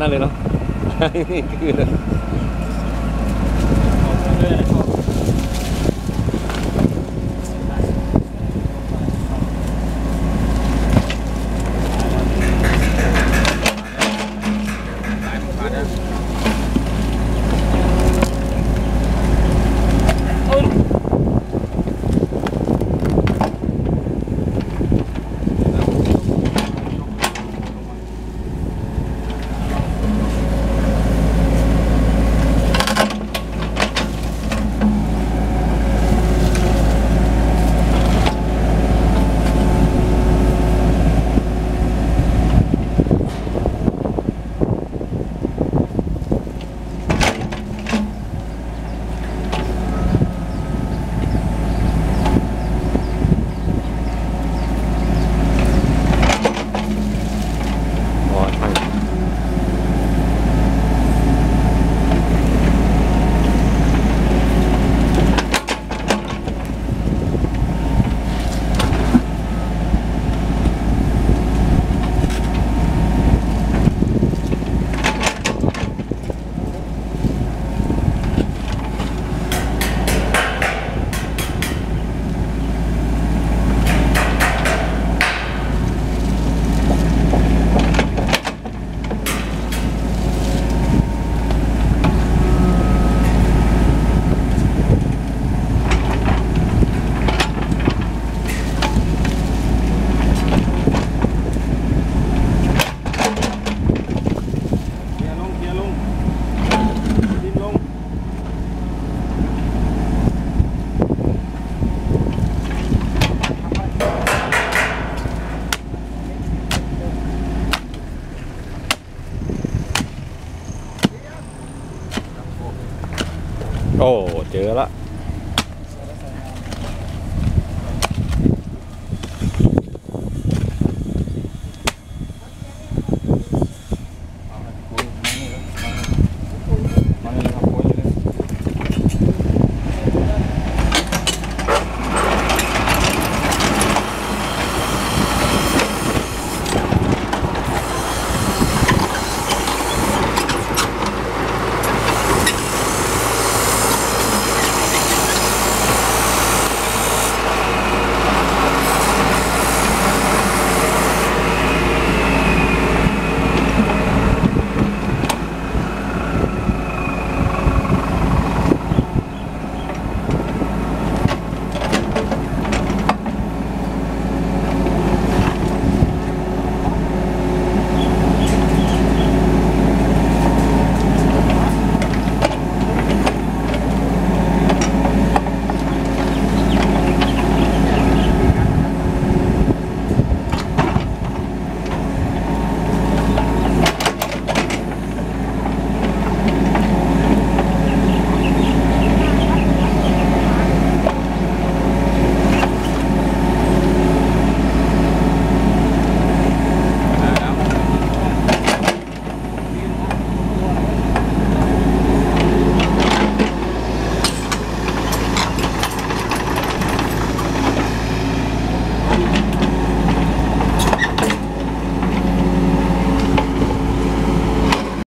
นั่นเลยเนาะนี่คือ โอ้เจอละ